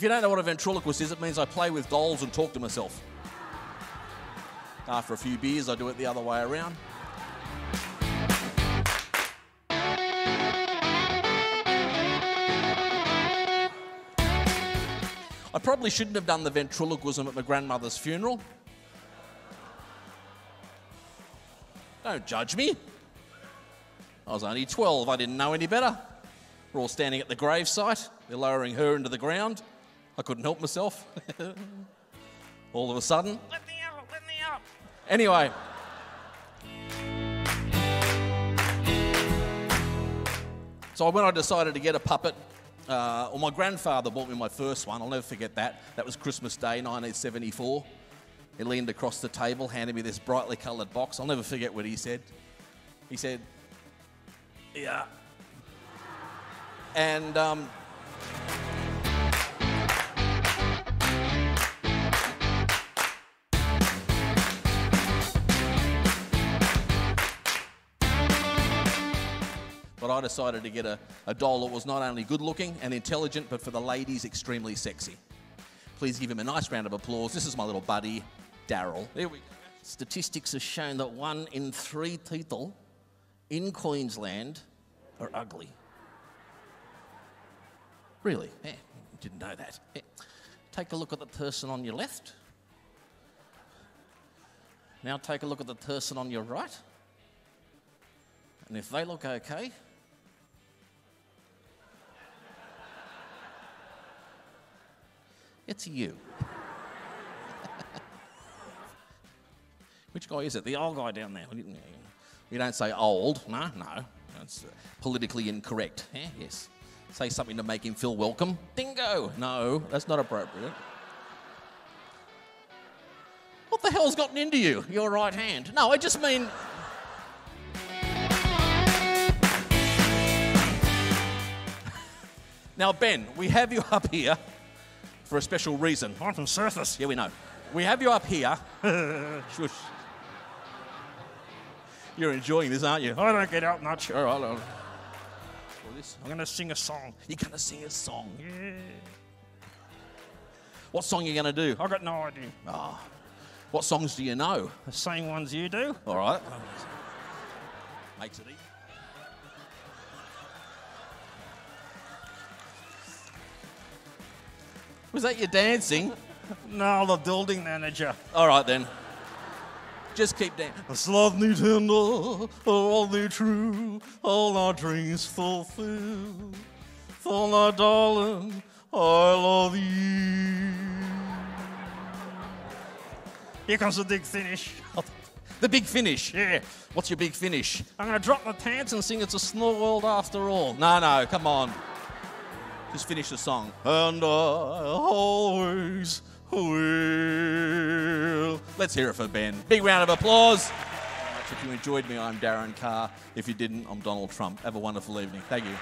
If you don't know what a ventriloquist is, it means I play with dolls and talk to myself. After a few beers, I do it the other way around. I probably shouldn't have done the ventriloquism at my grandmother's funeral. Don't judge me. I was only 12, I didn't know any better. We're all standing at the gravesite, they're lowering her into the ground. I couldn't help myself. all of a sudden, let me out, let me out. Anyway. So when I decided to get a puppet, uh, well, my grandfather bought me my first one. I'll never forget that. That was Christmas Day, 1974. He leaned across the table, handed me this brightly coloured box. I'll never forget what he said. He said, Yeah. And um, but I decided to get a, a doll that was not only good looking and intelligent, but for the ladies, extremely sexy. Please give him a nice round of applause. This is my little buddy, Daryl. There we go. Statistics have shown that one in three people in Queensland are ugly. Really? Yeah, didn't know that. Yeah. Take a look at the person on your left. Now take a look at the person on your right. And if they look okay, it's you. Which guy is it? The old guy down there. You don't say old. No, no. That's uh, politically incorrect. Yeah, yes. Say something to make him feel welcome. Dingo. No, that's not appropriate. What the hell's gotten into you? Your right hand. No, I just mean. now, Ben, we have you up here for a special reason. I'm from Surface. Yeah, we know. We have you up here. Shush. You're enjoying this, aren't you? I don't get out much. All right. all right. I'm gonna sing a song. You're gonna sing a song. Yeah. What song are you gonna do? I've got no idea. Ah. What songs do you know? The same ones you do. All right. Makes it easy. Was that your dancing? No, the building manager. All right then. Just keep dancing. This love me tender, all me true, all our dreams fulfilled. For my darling, I love you. Here comes the big finish. Oh, the big finish. Yeah. What's your big finish? I'm gonna drop my pants and sing It's a Small World After All. No, no, come on. Just finish the song. And I always will. Let's hear it for Ben. Big round of applause. If you enjoyed me, I'm Darren Carr. If you didn't, I'm Donald Trump. Have a wonderful evening. Thank you.